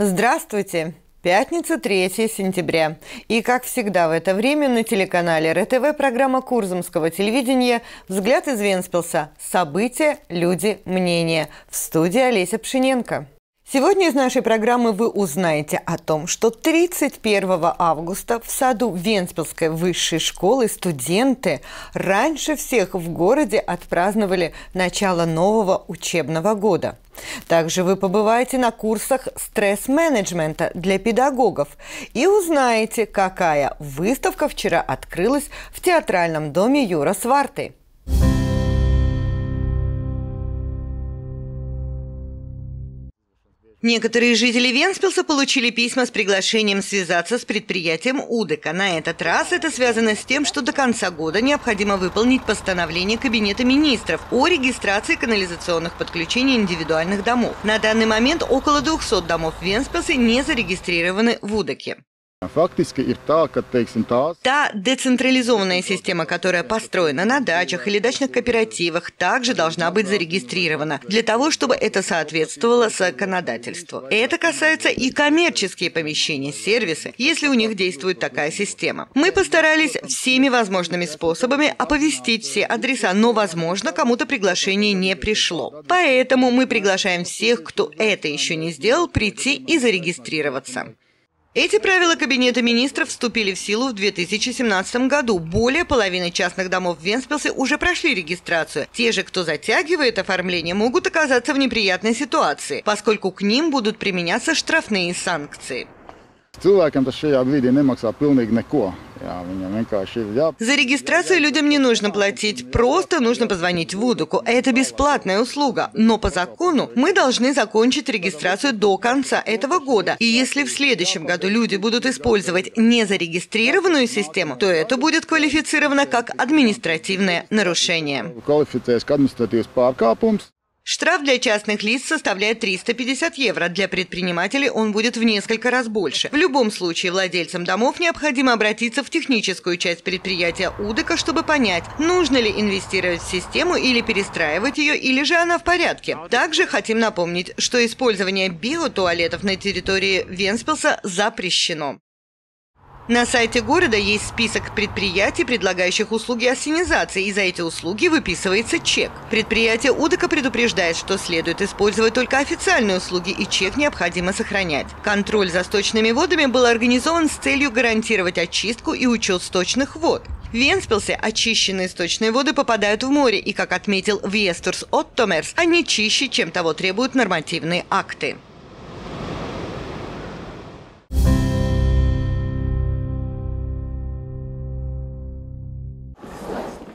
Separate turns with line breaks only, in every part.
Здравствуйте! Пятница, 3 сентября. И, как всегда в это время на телеканале РТВ программа Курзамского телевидения «Взгляд из Венспилса. События, люди, мнения». В студии Олеся Пшененко. Сегодня из нашей программы вы узнаете о том, что 31 августа в саду Венспилской высшей школы студенты раньше всех в городе отпраздновали начало нового учебного года. Также вы побываете на курсах стресс-менеджмента для педагогов и узнаете, какая выставка вчера открылась в театральном доме Юра Сварты. Некоторые жители Венспилса получили письма с приглашением связаться с предприятием УДЭКа. На этот раз это связано с тем, что до конца года необходимо выполнить постановление Кабинета министров о регистрации канализационных подключений индивидуальных домов. На данный момент около 200 домов в Венспилсе не зарегистрированы в УДЭКе. Та децентрализованная система, которая построена на дачах или дачных кооперативах, также должна быть зарегистрирована для того, чтобы это соответствовало законодательству. Это касается и коммерческие помещения, сервисы, если у них действует такая система. Мы постарались всеми возможными способами оповестить все адреса, но, возможно, кому-то приглашение не пришло. Поэтому мы приглашаем всех, кто это еще не сделал, прийти и зарегистрироваться. Эти правила Кабинета министров вступили в силу в 2017 году. Более половины частных домов в Венспилсе уже прошли регистрацию. Те же, кто затягивает оформление, могут оказаться в неприятной ситуации, поскольку к ним будут применяться штрафные санкции.
Cilvēkam tas šajā brīdī nemaksā pilnīgi neko. Jā.
За регистрацию людям не нужно платить, просто нужно позвонить в Удуку. Это бесплатная услуга, но по закону мы должны закончить регистрацию до конца этого года. И если в следующем году люди будут использовать незарегистрированную систему, то это будет квалифицировано как административное нарушение. Штраф для частных лиц составляет 350 евро. Для предпринимателей он будет в несколько раз больше. В любом случае, владельцам домов необходимо обратиться в техническую часть предприятия УДК, чтобы понять, нужно ли инвестировать в систему или перестраивать ее, или же она в порядке. Также хотим напомнить, что использование биотуалетов на территории Венспилса запрещено. На сайте города есть список предприятий, предлагающих услуги ассенизации, и за эти услуги выписывается чек. Предприятие УДК предупреждает, что следует использовать только официальные услуги, и чек необходимо сохранять. Контроль за сточными водами был организован с целью гарантировать очистку и учет сточных вод. В Вентспилсе очищенные сточные воды попадают в море, и, как отметил Вестерс Оттомерс, они чище, чем того требуют нормативные акты.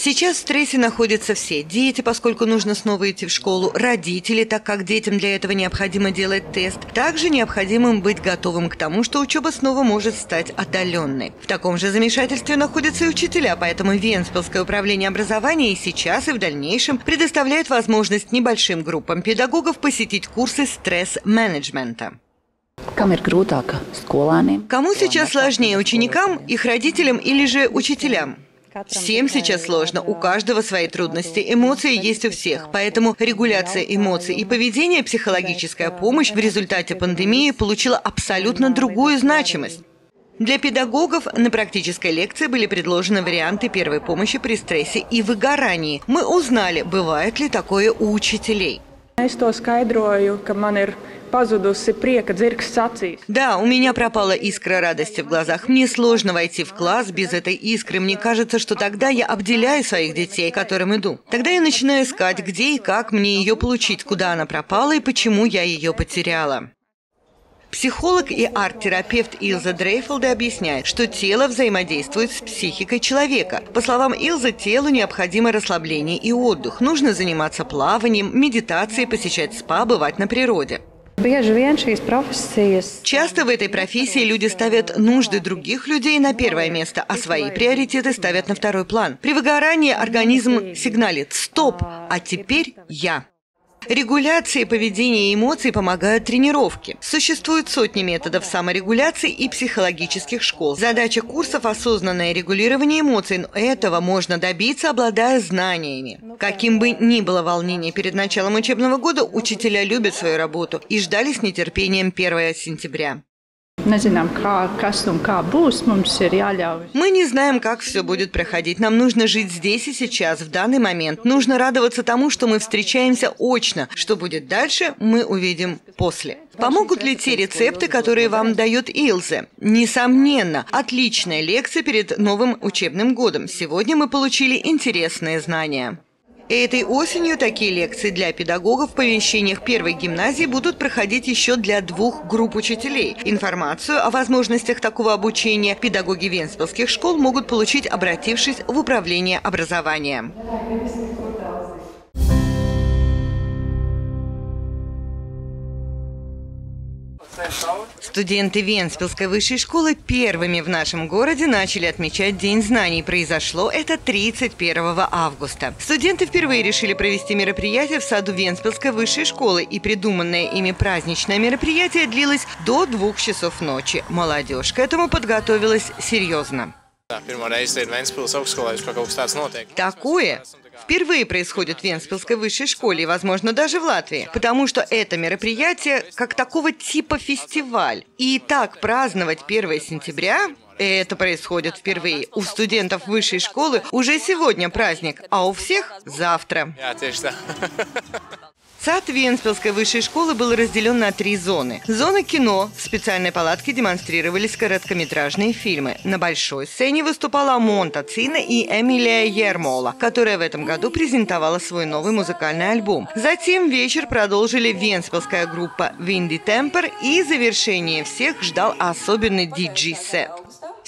Сейчас в стрессе находятся все. Дети, поскольку нужно снова идти в школу, родители, так как детям для этого необходимо делать тест. Также необходимо быть готовым к тому, что учеба снова может стать отдаленной. В таком же замешательстве находятся и учителя, поэтому Вентспилсское управление образования и сейчас, и в дальнейшем предоставляет возможность небольшим группам педагогов посетить курсы стресс-менеджмента. Кому сейчас сложнее, ученикам, их родителям или же учителям? Всем сейчас сложно, у каждого свои трудности. Эмоции есть у всех, поэтому регуляция эмоций и поведение, психологическая помощь в результате пандемии получила абсолютно другую значимость. Для педагогов на практической лекции были предложены варианты первой помощи при стрессе и выгорании. Мы узнали, бывает ли такое у учителей.
Es to skaidroju, ka man dzirksts acīs.
Да, у меня пропала искра радости в глазах. Мне сложно войти в класс без этой искры. Мне кажется, что тогда я обделяю своих детей, которым иду. Тогда я начинаю искать, где и как мне ее получить, куда она пропала и почему я ее потеряла. Психолог и арт-терапевт Илза Дрейфолда объясняет, что тело взаимодействует с психикой человека. По словам Илзы, телу необходимо расслабление и отдых. Нужно заниматься плаванием, медитацией, посещать спа, бывать на природе. Часто в этой профессии люди ставят нужды других людей на первое место, а свои приоритеты ставят на второй план. При выгорании организм сигналит «стоп», а теперь «я». Регуляции поведения и эмоций помогают тренировки. Существуют сотни методов саморегуляции и психологических школ. Задача курсов – осознанное регулирование эмоций, но этого можно добиться, обладая знаниями. Каким бы ни было волнение перед началом учебного года, учителя любят свою работу и ждали с нетерпением 1 сентября. Мы не знаем, как все будет проходить. Нам нужно жить здесь и сейчас, в данный момент. Нужно радоваться тому, что мы встречаемся очно. Что будет дальше, мы увидим после. Помогут ли те рецепты, которые вам дает Илзе? Несомненно, отличная лекция перед новым учебным годом. Сегодня мы получили интересные знания. Этой осенью такие лекции для педагогов в помещениях первой гимназии будут проходить еще для двух групп учителей. Информацию о возможностях такого обучения педагоги венспилских школ могут получить, обратившись в управление образования. Студенты Венспилской высшей школы первыми в нашем городе начали отмечать День знаний. Произошло это 31 августа. Студенты впервые решили провести мероприятие в саду Венспилской высшей школы, и придуманное ими праздничное мероприятие длилось до двух часов ночи. Молодежь к этому подготовилась серьезно.
Vispār kaut kas tāds notiek.
Такое впервые происходит в Венспилской высшей школе и, возможно, даже в Латвии, потому что это мероприятие как такого типа фестиваль. И так праздновать 1 сентября это происходит впервые. У студентов высшей школы уже сегодня праздник, а у всех завтра. Сад Венспилской высшей школы был разделен на три зоны. Зона кино. В специальной палатке демонстрировались короткометражные фильмы. На большой сцене выступала Монта Цина и Эмилия Ермола, которая в этом году презентовала свой новый музыкальный альбом. Затем вечер продолжили венспилская группа Винди Темпер и завершение всех ждал особенный диджей-сет.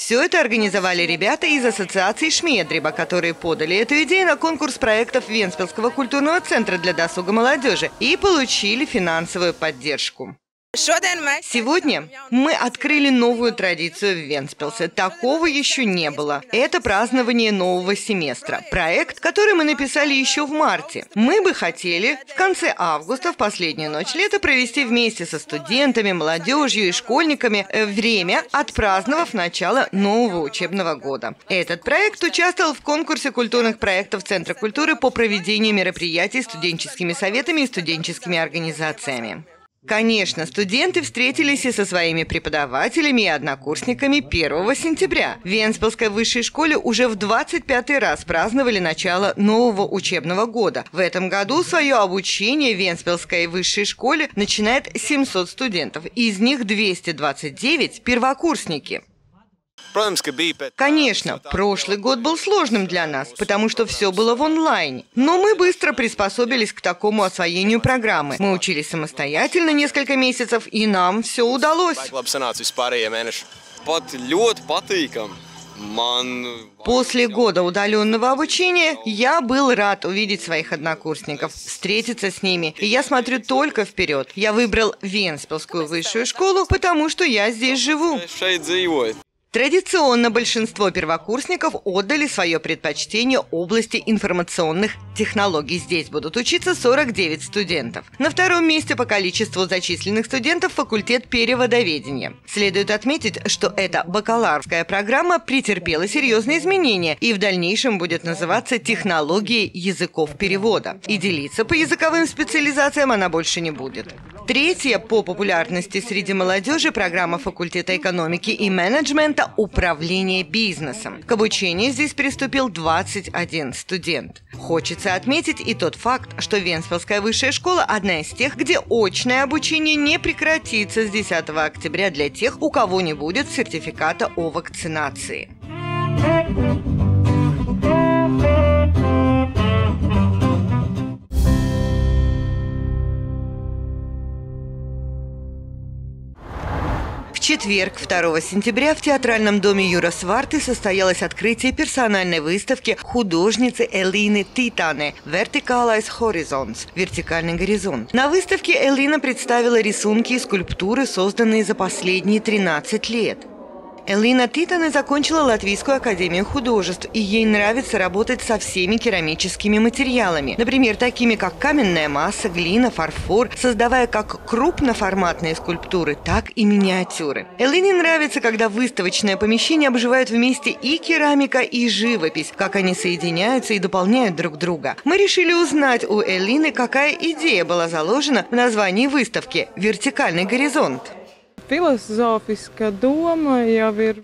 Все это организовали ребята из ассоциации Шмедриба, которые подали эту идею на конкурс проектов Венспилского культурного центра для досуга молодежи и получили финансовую поддержку. Сегодня мы открыли новую традицию в Венспилсе. Такого еще не было. Это празднование нового семестра. Проект, который мы написали еще в марте. Мы бы хотели в конце августа, в последнюю ночь лета, провести вместе со студентами, молодежью и школьниками э, время, отпраздновав начало нового учебного года. Этот проект участвовал в конкурсе культурных проектов Центра культуры по проведению мероприятий студенческими советами и студенческими организациями. Конечно, студенты встретились и со своими преподавателями и однокурсниками 1 сентября. В Венспилской высшей школе уже в 25 раз праздновали начало нового учебного года. В этом году свое обучение в Венспилской высшей школе начинает 700 студентов. Из них 229 – первокурсники. Конечно, прошлый год был сложным для нас, потому что все было в онлайне. Но мы быстро приспособились к такому освоению программы. Мы учились самостоятельно несколько месяцев, и нам все удалось.
Man
После года удаленного обучения я был рад увидеть своих однокурсников, встретиться с ними. И я смотрю только вперед. Я выбрал Венспилскую высшую школу, потому что я здесь живу. Традиционно большинство первокурсников отдали свое предпочтение области информационных технологий. Здесь будут учиться 49 студентов. На втором месте по количеству зачисленных студентов факультет переводоведения. Следует отметить, что эта бакалаврская программа претерпела серьезные изменения и в дальнейшем будет называться технологией языков перевода. И делиться по языковым специализациям она больше не будет. Третья по популярности среди молодежи программа факультета экономики и менеджмента «Управление бизнесом». К обучению здесь приступил 21 студент. Хочется отметить и тот факт, что Венспилская высшая школа – одна из тех, где очное обучение не прекратится с 10 октября для тех, у кого не будет сертификата о вакцинации. Четверг, 2 сентября, в театральном доме Юра Сварты состоялось открытие персональной выставки художницы Элины Титане «Verticalized Horizons» – «Вертикальный горизонт». На выставке Элина представила рисунки и скульптуры, созданные за последние 13 лет. Элина Титаны закончила Латвийскую академию художеств, и ей нравится работать со всеми керамическими материалами. Например, такими как каменная масса, глина, фарфор, создавая как крупноформатные скульптуры, так и миниатюры. Элине нравится, когда выставочное помещение обживают вместе и керамика, и живопись, как они соединяются и дополняют друг друга. Мы решили узнать у Элины, какая идея была заложена в названии выставки «Вертикальный горизонт».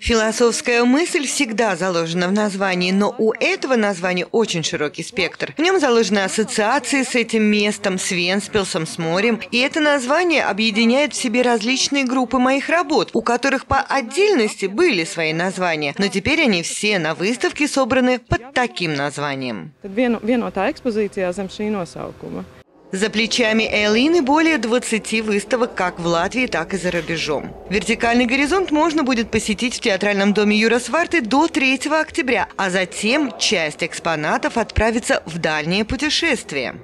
Философская
мысль всегда заложена в названии, но у этого названия очень широкий спектр. В нем заложены ассоциации с этим местом, с Венспилсом, с морем. И это название объединяет в себе различные группы моих работ, у которых по отдельности были свои названия, но теперь они все на выставке собраны под таким названием.
tad vieno, vienotā ekspozīcijā zem šī nosaukuma.
За плечами Элины более 20 выставок как в Латвии, так и за рубежом. «Вертикальный горизонт» можно будет посетить в театральном доме Юра Сварты до 3 октября, а затем часть экспонатов отправится в дальнее путешествие.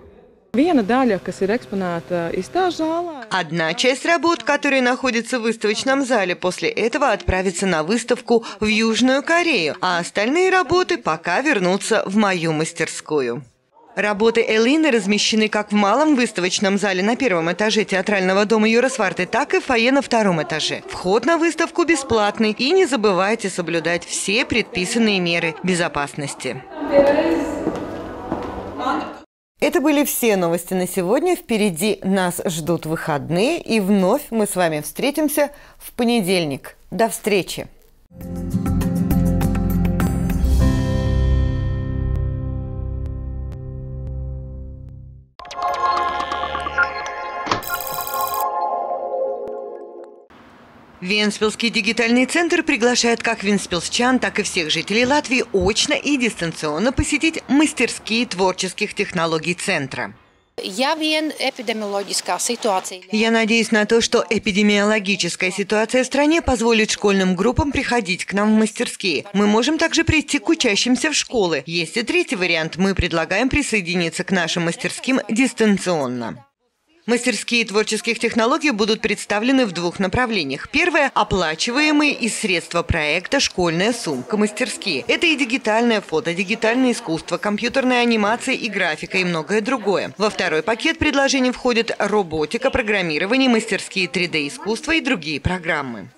Одна часть работ, которые находятся в выставочном зале, после этого отправится на выставку в Южную Корею, а остальные работы пока вернутся в мою мастерскую. Работы Элины размещены как в малом выставочном зале на первом этаже театрального дома Юра Сварты, так и в фойе на втором этаже. Вход на выставку бесплатный, и не забывайте соблюдать все предписанные меры безопасности. Это были все новости на сегодня. Впереди нас ждут выходные, и вновь мы с вами встретимся в понедельник. До встречи! Венспилский дигитальный центр приглашает как венспилсчан, так и всех жителей Латвии очно и дистанционно посетить мастерские творческих технологий центра. Я надеюсь на то, что эпидемиологическая ситуация в стране позволит школьным группам приходить к нам в мастерские. Мы можем также прийти к учащимся в школы. Есть и третий вариант. Мы предлагаем присоединиться к нашим мастерским дистанционно. Мастерские творческих технологий будут представлены в двух направлениях. Первое – оплачиваемые из средства проекта «Школьная сумка мастерские». Это и дигитальное фото, дигитальное искусство, компьютерная анимация и графика и многое другое. Во второй пакет предложений входят роботика, программирование, мастерские 3D-искусства и другие программы.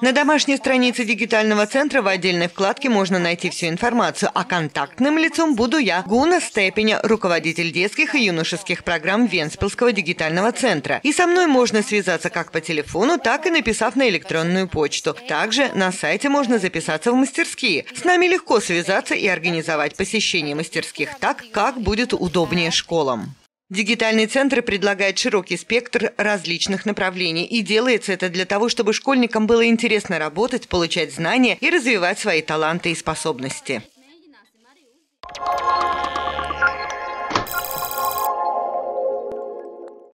На домашней странице дигитального центра в отдельной вкладке можно найти всю информацию, а контактным лицом буду я, Гуна Степеня, руководитель детских и юношеских программ Венспилского дигитального центра. И со мной можно связаться как по телефону, так и написав на электронную почту. Также на сайте можно записаться в мастерские. С нами легко связаться и организовать посещение мастерских так, как будет удобнее школам. Дигитальные центры предлагают широкий спектр различных направлений, и делается это для того, чтобы школьникам было интересно работать, получать знания и развивать свои таланты и способности. Thank you.